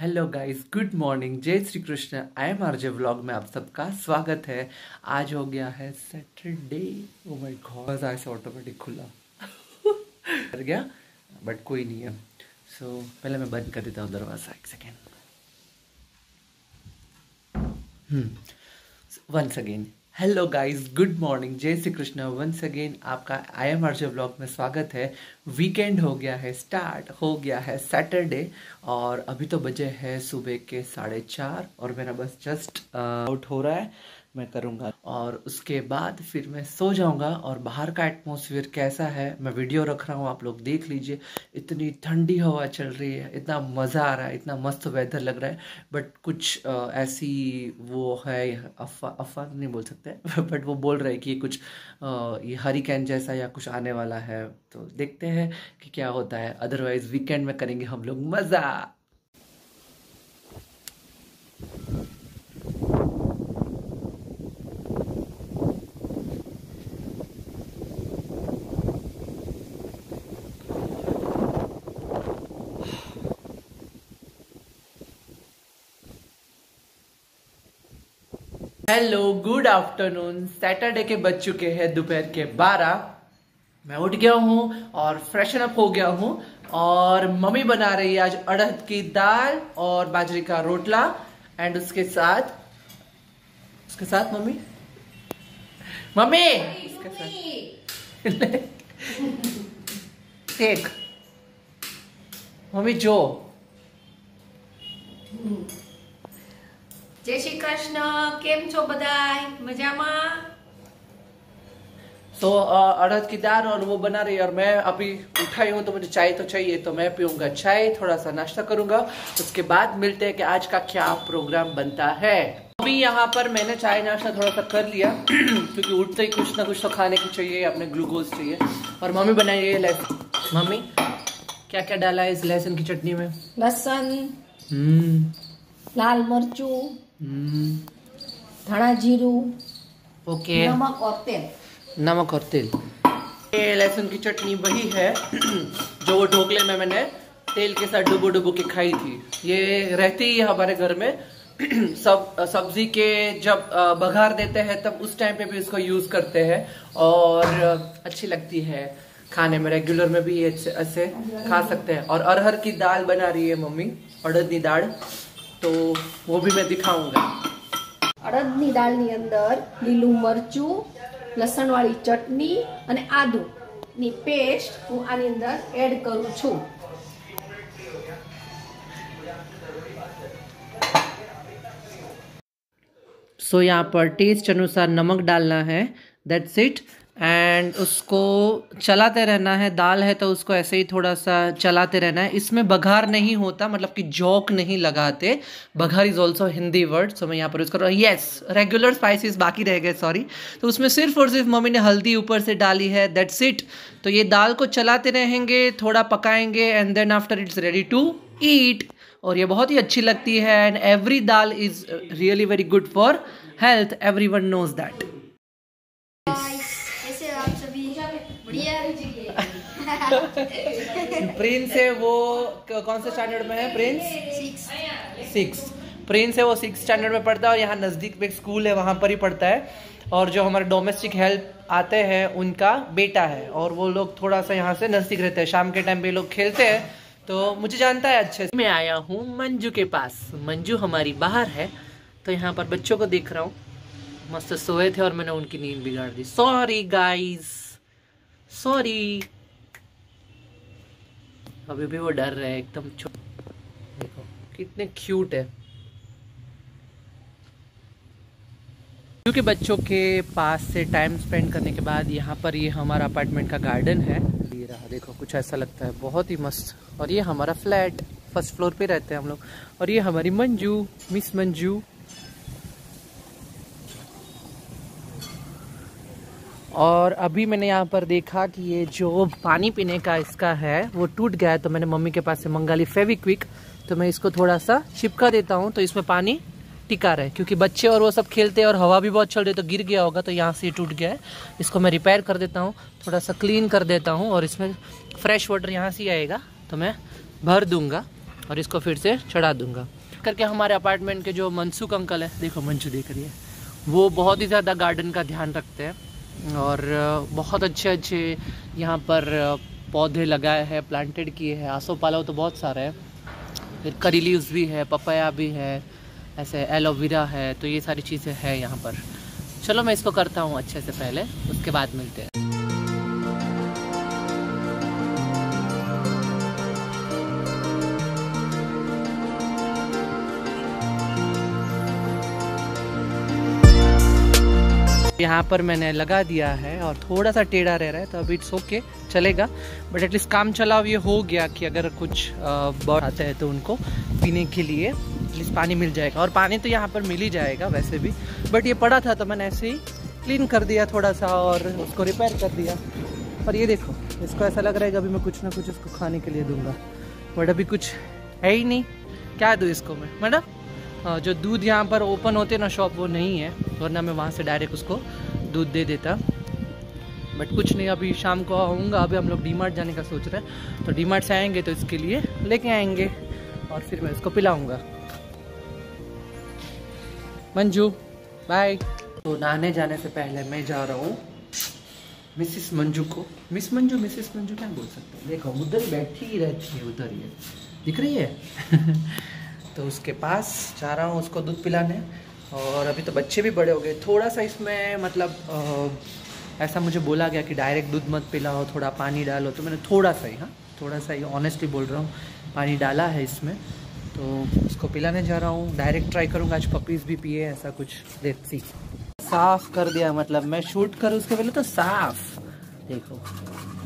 Hello guys good morning जय Shri Krishna. I am RJ vlog में आप सबका स्वागत है. आज हो गया है सैटरडे ओ माय गॉड आज ऑटोमेटिक खुला. कर गया बट कोई नहीं है. सो so, पहले मैं बंद कर देता हूँ दरवाज़ा. एक second once again hello guys good morning जय श्री कृष्ण. वंस अगेन आपका आई एम आरजे ब्लॉग में स्वागत है. वीकेंड हो गया है. स्टार्ट हो गया है सैटरडे और अभी तो बजे है सुबह के साढ़े चार और मेरा बस जस्ट आउट हो रहा है. मैं करूँगा। और उसके बाद फिर मैं सो जाऊँगा और बाहर का एटमोसफियर कैसा है मैं वीडियो रख रहा हूँ आप लोग देख लीजिए। इतनी ठंडी हवा चल रही है इतना मज़ा आ रहा है इतना मस्त वेदर लग रहा है। बट कुछ आ, ऐसी वो है अफवाह अफवाह नहीं बोल सकते बट वो बोल रहे कि कुछ आ, ये हरी कैन जैसा या कुछ आने वाला है। तो देखते हैं कि क्या होता है। अदरवाइज़ वीकेंड में करेंगे हम लोग मज़ा। हेलो गुड आफ्टरनून सैटरडे के बज चुके हैं, दोपहर के 12 मैं उठ गया हूँ और फ्रेशन अप हो गया हूँ और मम्मी बना रही है आज अड़द की दाल और बाजरे का रोटला एंड उसके साथ उसके साथ मम्मी? मम्मी! उसके साथ। टेक मम्मी, जो। જય શ્રી કૃષ્ણ કેમ છો બધાય મજામાં तो अड़द की दाल और वो बना रही है और मैं अभी उठाई हूँ तो मुझे चाय तो चाहिए तो मैं पीऊंगा चाय थोड़ा सा नाश्ता करूंगा उसके बाद मिलते हैं कि आज का क्या प्रोग्राम बनता है अभी यहाँ पर मैंने चाय नाश्ता थोड़ा सा कर लिया क्योंकि उठते ही कुछ ना कुछ तो खाने की चाहिए अपने ग्लूकोज चाहिए और मम्मी बनाई है लहसुन मम्मी क्या क्या डाला है इस लहसुन की चटनी में લસણ हम्म લાલ मरचું धाણા जीરું ओके नमक और तेल नमक और तेल ये लहसुन की चटनी वही है जो वो ढोकले में मैंने तेल के साथ डुबो डुबो के खाई थी ये रहती ही हमारे घर में सब सब्ज़ी के जब बघार देते हैं तब उस टाइम पे भी इसको यूज़ करते हैं और अच्छी लगती है खाने में रेगुलर में भी ये ऐसे ऐसे खा सकते हैं और अरहर की दाल बना रही है मम्मी अड़दनी दाल तो वो भी मैं दिखाऊंगा અડદની દાળની અંદર લીલું મરચું લસણવાળી ચટણી અને આદુની પેસ્ટ હું આની અંદર એડ કરું છું सो यहाँ पर टेस्ट अनुसार नमक डालना है दैट्स इट एंड उसको चलाते रहना है, दाल है तो उसको ऐसे ही थोड़ा सा चलाते रहना है। इसमें बघार नहीं होता मतलब कि जौक नहीं लगाते। बघार is also Hindi word so मैं यहाँ पर यूज़ कर रहा हूँ। येस रेगुलर स्पाइसेस बाकी रह गए सॉरी तो उसमें सिर्फ़ और सिर्फ़ मम्मी ने हल्दी ऊपर से डाली है दैट्स इट तो ये दाल को चलाते रहेंगे, थोड़ा पकाएँगे and then after it's ready to eat और ये बहुत ही अच्छी लगती है and every dal is really very good for health every one knows that Prince है वो, कौन से स्टैंडर्ड में है प्रिंस सिक्स प्रिंस है वो सिक्स स्टैंडर्ड में पढ़ता है और यहाँ नज़दीक में एक स्कूल है, वहाँ पर ही पढ़ता है। और जो हमारे डोमेस्टिक हेल्प आते हैं, उनका बेटा है। और वो लोग थोड़ा सा यहाँ से नज़दीक रहते हैं। शाम के टाइम पे लोग खेलते हैं तो मुझे जानता है अच्छे से। मैं आया हूँ मंजू के पास। मंजू हमारी बाहर है तो यहाँ पर बच्चों को देख रहा हूँ। मस्त सोए थे और मैंने उनकी नींद बिगाड़ दी। सॉरी गाइस सॉरी अभी भी वो डर रहे हैं, एकदम देखो, कितने क्यूट है। क्योंकि बच्चों के पास से टाइम स्पेंड करने के बाद यहाँ पर ये हमारा अपार्टमेंट का गार्डन है। ये रहा, देखो, कुछ ऐसा लगता है, बहुत ही मस्त। और ये हमारा फ्लैट फ़र्स्ट फ्लोर पे रहते हैं हम लोग। और ये हमारी मंजू मिस मंजू। और अभी मैंने यहाँ पर देखा कि ये जो पानी पीने का इसका है, वो टूट गया है तो मैंने मम्मी के पास से मंगा ली फेविक्विक। तो मैं इसको थोड़ा सा चिपका देता हूँ तो इसमें पानी टिका रहे, क्योंकि बच्चे और वो सब खेलते हैं और हवा भी बहुत चल रही है तो गिर गया होगा तो यहाँ से ये टूट गया है। इसको मैं रिपेयर कर देता हूँ थोड़ा सा क्लीन कर देता हूँ और इसमें फ्रेश वाटर यहाँ से आएगा तो मैं भर दूँगा और इसको फिर से चढ़ा दूँगा। करके हमारे अपार्टमेंट के जो मनसुख अंकल है, देखो मंजू देख रही है, वो बहुत ही ज़्यादा गार्डन का ध्यान रखते हैं। और बहुत अच्छे अच्छे यहाँ पर पौधे लगाए हैं प्लांटेड किए हैं। आसो पालो तो बहुत सारे हैं। फिर करी लीव्स भी है पपाया भी है, ऐसे एलोवेरा है तो ये सारी चीज़ें हैं यहाँ पर। चलो मैं इसको करता हूँ अच्छे से पहले, उसके बाद मिलते हैं। यहाँ पर मैंने लगा दिया है और थोड़ा सा टेढ़ा रह रहा है तो अभी इट्स ओके चलेगा। बट एटलीस्ट काम चलाओ ये हो गया कि अगर कुछ बर्ड आते हैं तो उनको पीने के लिए एटलीस्ट पानी मिल जाएगा। और पानी तो यहाँ पर मिल ही जाएगा वैसे भी। बट ये पड़ा था तो मैंने ऐसे ही क्लीन कर दिया थोड़ा सा और उसको रिपेयर कर दिया। और ये देखो, इसको ऐसा लग रहा है कि अभी मैं कुछ ना कुछ इसको खाने के लिए दूँगा। बट अभी कुछ है ही नहीं। क्या दूँ इसको मैं? मैडम जो दूध यहाँ पर ओपन होते ना शॉप वो नहीं है। वरना मैं वहाँ से डायरेक्ट उसको दूध दे देता। बट कुछ नहीं, अभी शाम को आऊँगा, अभी हम लोग डी जाने का सोच रहे हैं। तो डी से आएँगे तो इसके लिए लेके आएँगे और फिर मैं इसको पिलाऊँगा। मंजू बाय तो नहाने जाने से पहले मैं जा रहा हूँ मिसिस मंजू को। मिस मंजू, मिसिस मंजू क्या बोल सकते हैं? देखो, उधर बैठी ही रहती है, उधर ही। दिख रही है? तो उसके पास जा रहा हूँ, उसको दूध पिलाने। और अभी तो बच्चे भी बड़े हो गए। थोड़ा सा इसमें मतलब आ, ऐसा मुझे बोला गया कि डायरेक्ट दूध मत पिलाओ थोड़ा पानी डालो। तो मैंने थोड़ा सा ही हाँ थोड़ा सा ही ऑनेस्टली बोल रहा हूँ पानी डाला है इसमें। तो उसको पिलाने जा रहा हूँ। डायरेक्ट ट्राई करूँगा आज पपीज़ भी पिए ऐसा कुछ। देख सी साफ़ कर दिया मतलब मैं शूट करूँ उसके पहले तो साफ़। देखो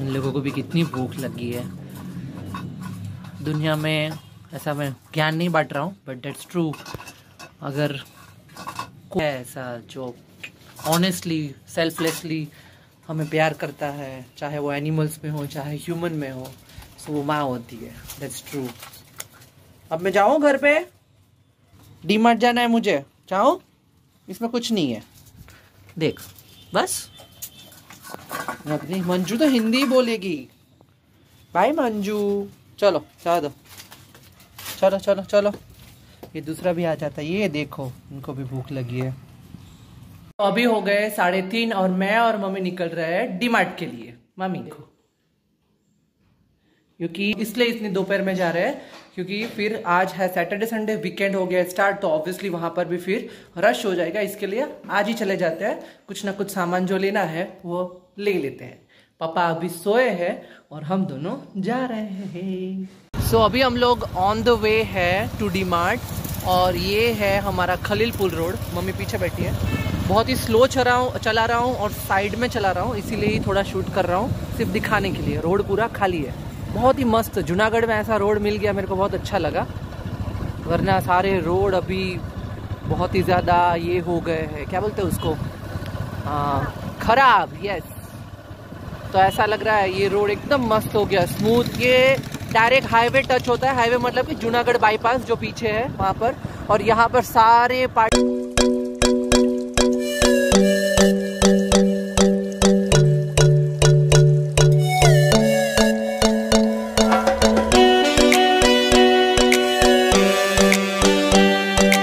इन लोगों को भी कितनी भूख लगी है। दुनिया में ऐसा मैं ज्ञान नहीं बांट रहा हूँ बट डेट्स ट्रू अगर है ऐसा जो ऑनेस्टली सेल्फलेसली हमें प्यार करता है, चाहे वो एनिमल्स में हो, चाहे ह्यूमन में हो सो वो माँ होती है दैट्स ट्रू अब मैं जाऊँ घर पे? डी मार्ट जाना है मुझे। जाऊँ? इसमें कुछ नहीं है। देख, बस। अपनी मंजू तो हिंदी बोलेगी। भाई मंजू। चलो चाह दो चलो चलो चलो। ये दूसरा भी आ जाता है। ये देखो उनको भी भूख लगी है। तो अभी हो गए साढ़े तीन और मैं और मम्मी निकल रहे हैं डीमार्ट के लिए, मम्मी को। क्योंकि इसलिए इतनी दोपहर में जा रहे हैं, क्योंकि फिर आज है सैटरडे संडे वीकेंड हो गया स्टार्ट तो ऑब्वियसली वहाँ पर भी फिर रश हो जाएगा। इसके लिए आज ही चले जाते हैं। कुछ ना कुछ सामान जो लेना है, वो ले लेते हैं। पापा अभी सोए हैं और हम दोनों जा रहे हैं। सो so, अभी हम लोग ऑन द वे है टू डी मार्ट और ये है हमारा खलीलपुर रोड मम्मी पीछे बैठी है। बहुत ही स्लो चला हूँ चला रहा हूँ और साइड में चला रहा हूँ इसीलिए ही थोड़ा शूट कर रहा हूँ सिर्फ़ दिखाने के लिए। रोड पूरा खाली है। बहुत ही मस्त। जूनागढ़ में ऐसा रोड मिल गया मेरे को बहुत अच्छा लगा। वरना सारे रोड अभी बहुत ही ज़्यादा ये हो गए हैं। क्या बोलते हैं उसको? खराब यस तो ऐसा लग रहा है ये रोड एकदम मस्त हो गया स्मूथ ये डायरेक्ट हाईवे टच होता है। हाईवे मतलब कि जूनागढ़ बाईपास जो पीछे है, वहाँ पर। और यहाँ पर सारे पार्ट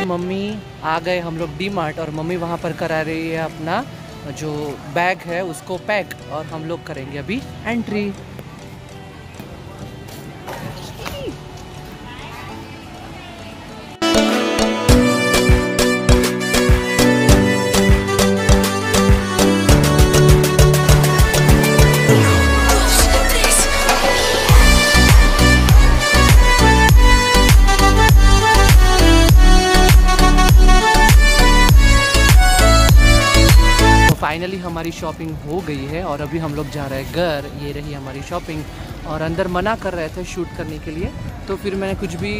मम्मी आ गए हम लोग डी मार्ट और मम्मी वहाँ पर करा रही है अपना जो बैग है, उसको पैक और हम लोग करेंगे अभी एंट्री। शॉपिंग हो गई है और अभी हम लोग जा रहे हैं घर। ये रही हमारी शॉपिंग और अंदर मना कर रहे थे शूट करने के लिए। तो फिर मैंने कुछ भी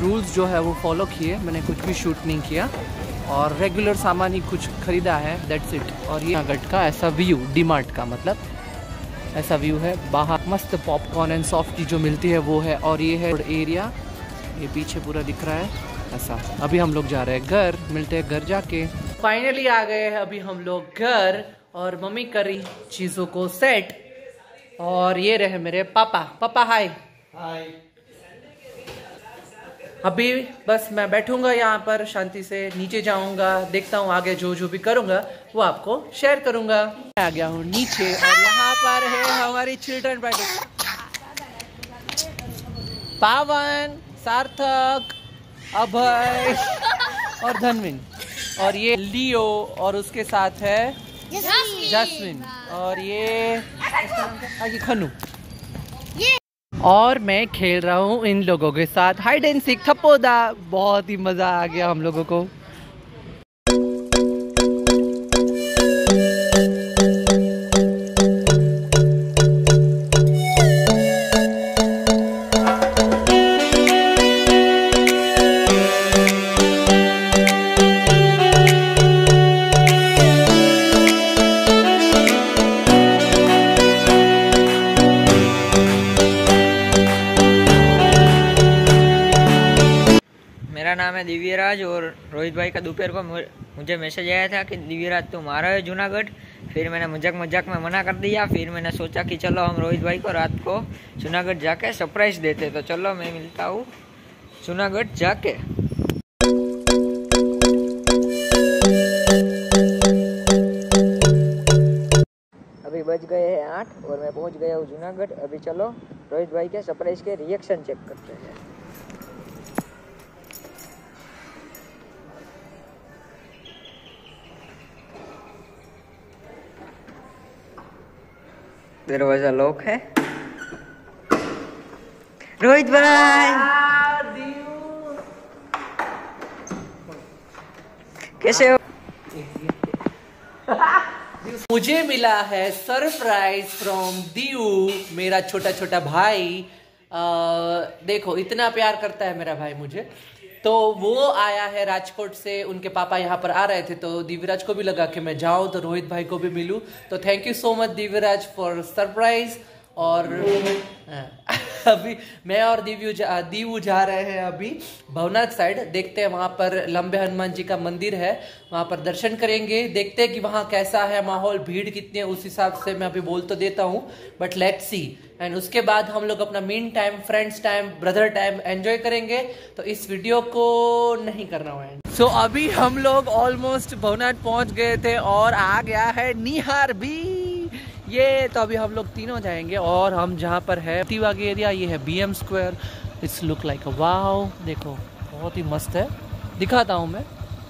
रूल्स जो है वो फॉलो किए। मैंने कुछ भी शूट नहीं किया। और रेगुलर सामान ही कुछ ख़रीदा है। दैट्स इट और ये गट का ऐसा व्यू डिमार्ट का मतलब। ऐसा व्यू है। बाहर मस्त पॉपकॉर्न एंड सॉफ्ट जो मिलती है, वो है। और ये है एरिया ये पीछे पूरा दिख रहा है। ऐसा। अभी हम लोग जा रहे हैं घर। मिलते हैं घर जाके। फाइनली आ गए हैं अभी हम लोग घर। और मम्मी करी चीज़ों को सेट और ये रहे मेरे पापा। पापा हाय हाय अभी बस मैं बैठूँगा यहाँ पर शांति से नीचे जाऊँगा देखता हूँ आगे जो जो भी करूँगा वो आपको शेयर करूँगा। मैं आ गया हूँ नीचे और यहाँ पर है हमारी चिल्ड्रन पार्टी पावन सार्थक अभय और धनविन। और ये लियो और उसके साथ है जस्मिन और ये आगे खनु और मैं खेल रहा हूँ इन लोगों के साथ। हाइड एंड सीख थप्पोदा। बहुत ही मज़ा आ गया हम लोगों को। रोहित भाई का दोपहर को मुझे मैसेज आया था कि दिव्यराज तुम आ रहे हो जूनागढ़ फिर मैंने मज़ाक मज़ाक में मना कर दिया फिर मैंने सोचा कि चलो हम रोहित भाई को रात को जूनागढ़ जाके सरप्राइज़ देते तो चलो मैं मिलता हूँ जूनागढ़ जाके अभी बज गए हैं आठ और मैं पहुँच गया हूँ जूनागढ़ अभी चलो रोहित भाई के सरप्राइज़ के रिएक्शन चेक करते हैं दरवाज़ा लॉक है। रोहित भाई। कैसे हो? मुझे मिला है सरप्राइज़ फ्रॉम दीऊ मेरा छोटा छोटा भाई। अ, देखो इतना प्यार करता है मेरा भाई मुझे। तो वो आया है राजकोट से उनके पापा यहाँ पर आ रहे थे तो दिव्यराज को भी लगा कि मैं जाऊँ तो रोहित भाई को भी मिलूँ। तो thank you so much Divyaraj for surprise और अभी मैं और दिव्यू जा दीवू जा रहे हैं अभी भवनाथ साइड। देखते हैं वहाँ पर लंबे हनुमान जी का मंदिर है। वहाँ पर दर्शन करेंगे। देखते हैं कि वहाँ कैसा है माहौल भीड़ कितनी है उस हिसाब से मैं अभी बोल तो देता हूँ। बट लेट सी एंड उसके बाद हम लोग अपना mean time friends time brother time enjoy करेंगे। तो इस वीडियो को नहीं करना है। सो so, अभी हम लोग ऑलमोस्ट भवनाथ पहुँच गए थे और आ गया है निहार भी। ये तो अभी हम लोग तीनों जाएँगे और हम जहाँ पर है, तीवागी एरिया, ये है B M square it's look like wow देखो, बहुत ही मस्त है। दिखाता हूँ मैं।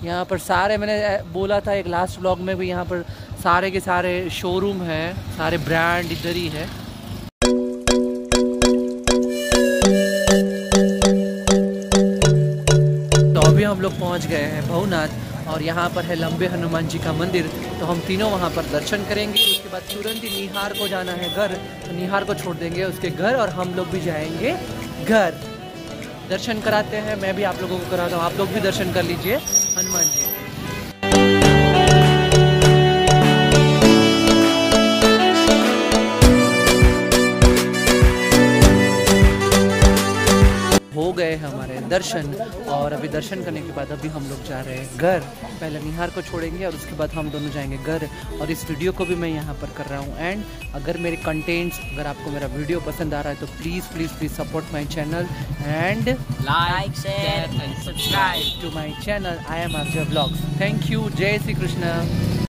यहाँ पर सारे, मैंने बोला था एक लास्ट ब्लॉग में भी यहाँ पर सारे के सारे शोरूम हैं, सारे ब्रांड इधर ही है। तो अभी हम लोग पहुँच गए हैं भवनाथ। और यहाँ पर है लंबे हनुमान जी का मंदिर। तो हम तीनों वहाँ पर दर्शन करेंगे। उसके बाद तुरंत ही निहार को जाना है घर। तो निहार को छोड़ देंगे उसके घर और हम लोग भी जाएँगे घर। दर्शन कराते हैं। मैं भी आप लोगों को कराता हूँ। आप लोग भी दर्शन कर लीजिए। हनुमान जी। हो गए हमारे दर्शन और अभी दर्शन करने के बाद अभी हम लोग जा रहे हैं घर। पहले निहार को छोड़ेंगे और उसके बाद हम दोनों जाएँगे घर। और इस वीडियो को भी मैं यहाँ पर कर रहा हूँ। एंड अगर मेरे कंटेंट्स अगर आपको मेरा वीडियो पसंद आ रहा है तो please please please support my channel and like share and subscribe to my channel I am R blogs thank you जय श्री कृष्ण